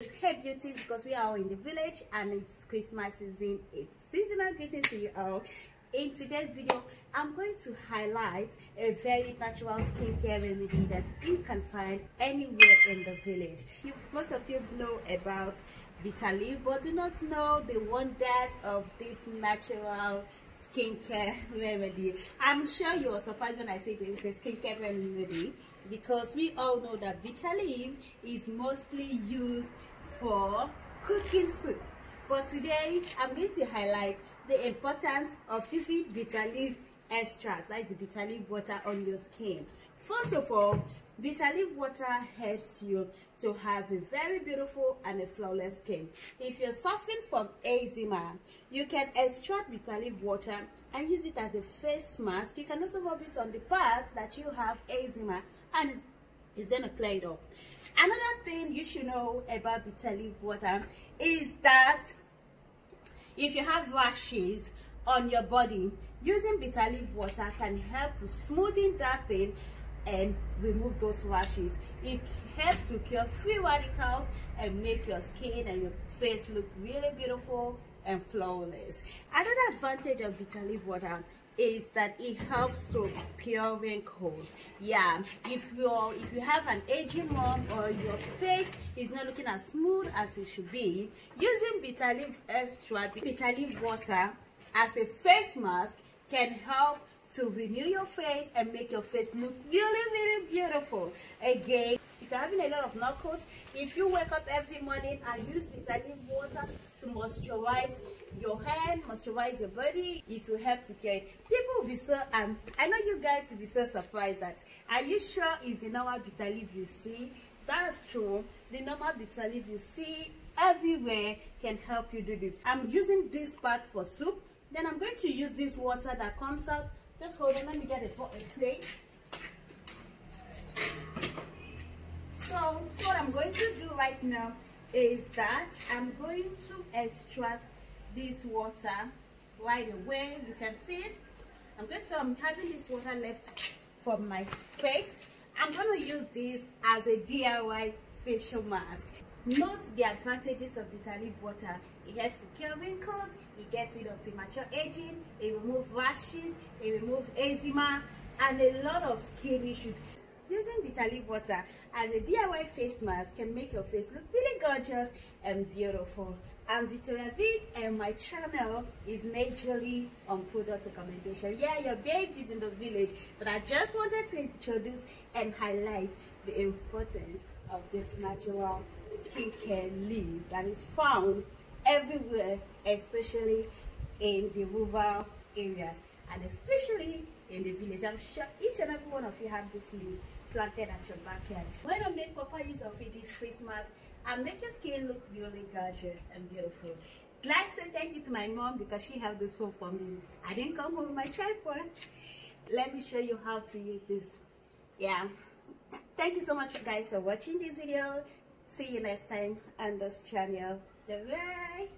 Hey beauties, because we are in the village and it's Christmas season. It's seasonal greetings to you all. In today's video, I'm going to highlight a very natural skincare remedy that you can find anywhere in the village. You, most of you know about bitter leaf, but do not know the wonders of this natural skincare remedy. I'm sure you are surprised when I say this is a skincare remedy because we all know that Vitaleaf is mostly used for cooking soup. But today, I'm going to highlight the importance of using bitter leaf extract, that is the bitter leaf water on your skin. First of all, bitter leaf water helps you to have a very beautiful and a flawless skin. If you're suffering from eczema, you can extract bitter leaf water and use it as a face mask. You can also rub it on the parts that you have eczema and it's, going to clear it up. Another thing you should know about bitter leaf water is that if you have rashes on your body, using bitter leaf water can help to smoothen that thing and remove those rashes. It helps to cure free radicals and make your skin and your face look really beautiful and flawless. Another advantage of bitter leaf water is that it helps to cure wrinkles. Yeah, if you're if you have an aging mom or your face is not looking as smooth as it should be, using bitter leaf extract, bitter leaf water as a face mask can help to renew your face and make your face look really, really beautiful. Again, if you're having a lot of knuckles, if you wake up every morning and use bitter leaf water to moisturize your hand, moisturize your body, it will help to care. People will be so, um, I know you guys will be so surprised that, are you sure it's the normal bitter leaf you see? That's true. The normal bitter leaf you see everywhere can help you do this. I'm using this part for soup. Then I'm going to use this water that comes out. Just hold on, let me get a, plate. So, so what I'm going to do right now is that I'm going to extract this water right away. You can see it. I'm going to, I'm having this water left from my face. I'm going to use this as a DIY facial mask. Note the advantages of bitter leaf water. It helps to cure wrinkles, it gets rid of premature aging, it removes rashes, it removes eczema, and a lot of skin issues. Using bitter leaf water as a DIY face mask can make your face look really gorgeous and beautiful. I'm Victoria Vick and my channel is majorly on product recommendation. Yeah, your babe is in the village, but I just wanted to introduce and highlight the importance of this natural skincare leaf that is found everywhere, especially in the rural areas and especially in the village. I'm sure each and every one of you have this leaf planted at your backyard. Why not make proper use of it this Christmas and make your skin look really gorgeous and beautiful. Like I said thank you to my mom because she held this phone for me. I didn't come home with my tripod. Let me show you how to use this. Yeah. Thank you so much guys for watching this video. See you next time on this channel. Bye.